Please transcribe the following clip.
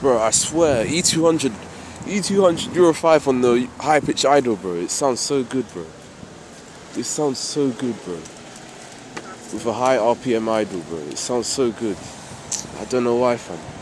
Bro, I swear, E200, E200 Euro 5 on the high pitch idle, bro. It sounds so good, bro. It sounds so good, bro. With a high RPM idle, bro. It sounds so good. I don't know why, fam.